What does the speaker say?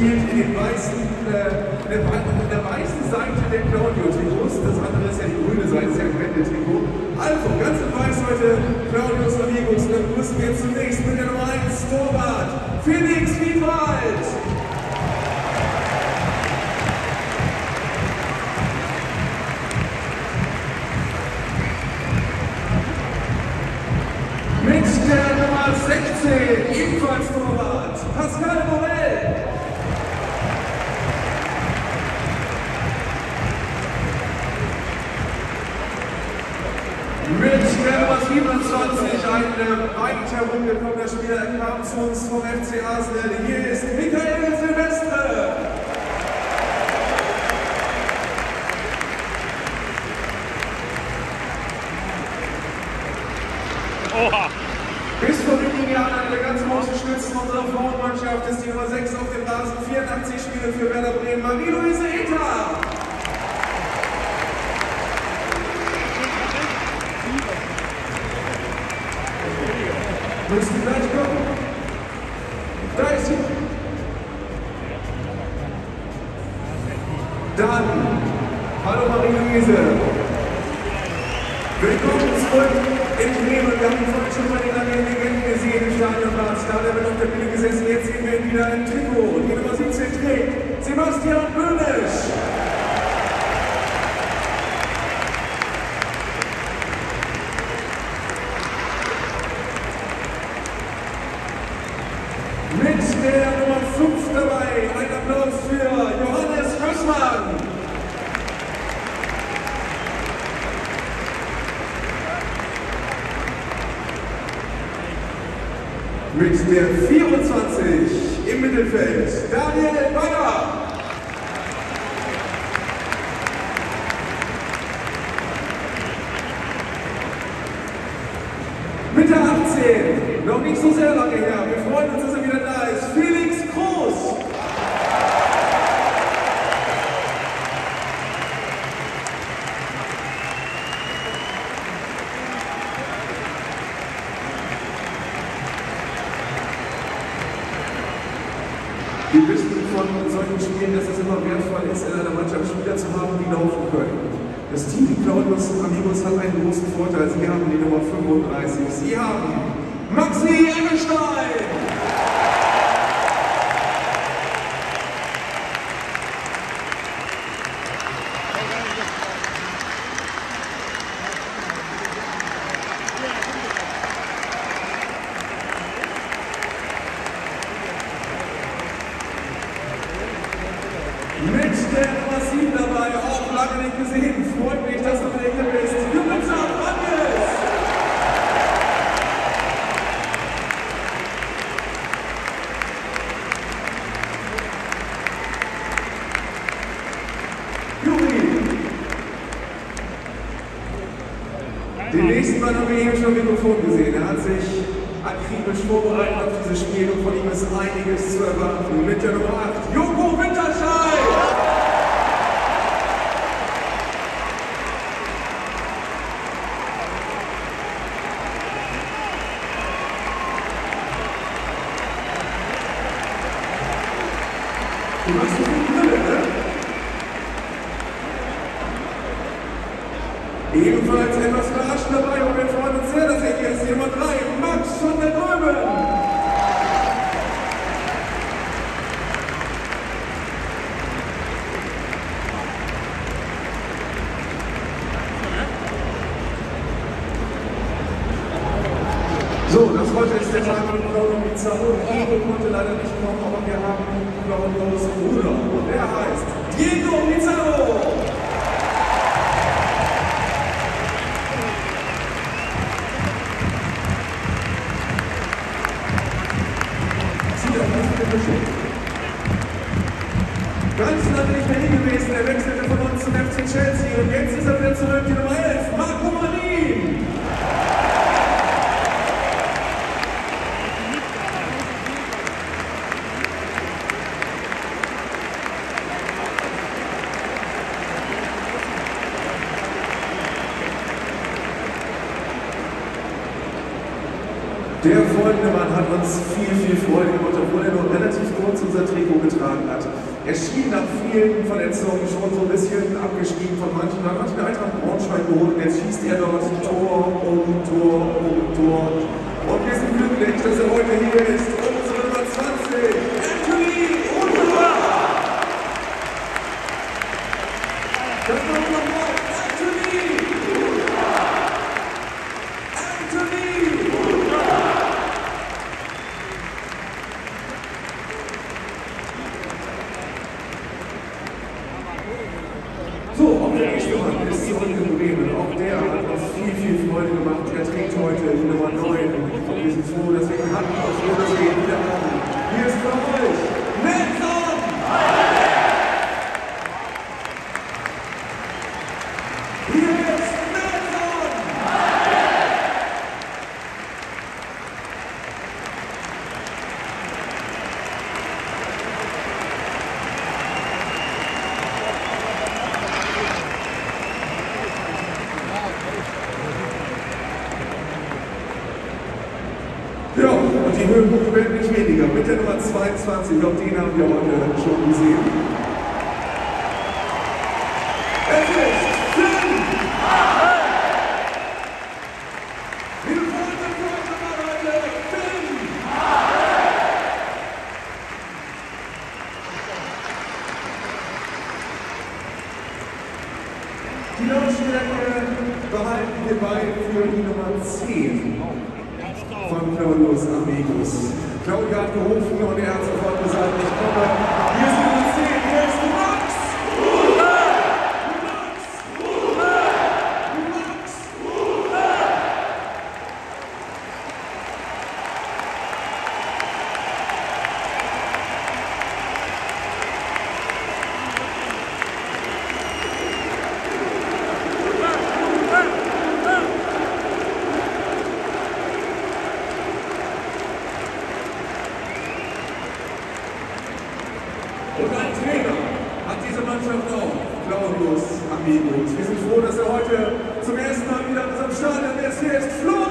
spielt in den weißen, äh, der, der weißen Seite der Claudio-Trikots. Das andere ist ja die grüne Seite, ist ja Wende-Trikot. Also, ganz in weiß heute Claudius Amigos. Dann begrüßen wir zunächst mit der Nummer 1 Torwart, Felix Wiedwald. Mit der Nummer 16, ebenfalls Torwart, Pascal Morell. Der Nummer 27, ein weit herumgekommener Spieler, er kam zu uns vom FC Arsenal. Hier ist Michael Silvestre. Oha! Bis vor wenigen Jahren einer der ganz großen Stützen unserer Frauenmannschaft ist die Nummer 6 auf dem Rasen. 84 Spiele für Werder Bremen, Marie-Louise Eta. Müsste gleich kommen. Da ist sie. Dann, hallo Marie-Louise. Willkommen zurück in Bremen. Wir haben vorhin schon mal den langen Legenden gesehen im Stadionplatz. Da hat er auf der Bühne gesessen. Jetzt sehen wir ihn wieder im Trikot. Die Nummer 17 trägt Sebastian Böhmisch. Mit der Nummer 5 dabei. Ein Applaus für Johannes Rössmann. Mit der 24 im Mittelfeld Daniel Bayer. Mit der 18, noch nicht so sehr lange her, wir freuen uns, dass er wieder da ist, Felix Groß. Wir wissen solchen Spielen, dass es immer wertvoll ist, in einer Mannschaft Spieler zu haben, die laufen können. Das Team Claudius Amigos hat einen großen Vorteil. Sie haben die Nummer 35. Sie haben Maxi Engelstein. Mit der Nummer 7 dabei, auch gesehen. Freut mich, dass du wieder hier bist. Jubelzeit, Anders! Juri! Den nächsten Mann haben wir eben schon Mikrofon gesehen. Er hat sich akribisch vorbereitet auf dieses Spiel und von ihm ist einiges zu erwarten. Mit der Nummer 8, Joko Winterscheid! Du hast so viel Brille, ne? Ebenfalls etwas überraschend dabei und wir freuen uns sehr, dass er hier ist. Nummer 3, Max von der Dröben. So, das heute ist der Tag von Claudio Pizarro. Diego konnte leider nicht kommen, aber wir haben Claudios Bruder. Und der heißt Diego Mischung. Ganz lange nicht mehr hier gewesen. Er wechselte von uns zum FC Chelsea und jetzt ist er wieder zurück. Die Nummer 11, Marco Marin. Der folgende Mann hat uns viel, viel Freude gemacht, obwohl er nur relativ kurz unser Trikot getragen hat. Er schien nach vielen Verletzungen schon so ein bisschen abgestiegen von manchen. Dann hat ihn Eintracht Braunschweig geholt und jetzt schießt er dort Tor um Tor um Tor. Und wir sind glücklich, dass er heute hier ist. Unsere Nummer 20, Anthony Unruhe! Das war nochmal Anthony! Anthony! So, auch der nächste Mann ist zurück in Bremen. Auch der hat uns Freude gemacht. Er trägt heute die Nummer 9. Und wir sind froh, dass wir ihn hatten, dass wir das wieder haben. Hier ist für euch Nelson! Hier ist Nelson! Ja, Höhenpunkte werden nicht weniger. Mit der Nummer 22, auch den haben wir heute schon gesehen. Es ist Finn! Liebe Freunde und Freunde, Leute! Die Lautstärke behalten wir bei für die Nummer 10 von Claudius Amigos. Claudio hat gerufen und er hat sofort gesagt, ich komme. Hier ist die Nummer 10, hier ist Max! Max! Max! Und ein Trainer hat diese Mannschaft auch, Claudius Amigos. Wir sind froh, dass er heute zum ersten Mal wieder in unserem Stadion ist. Hier ist Florian!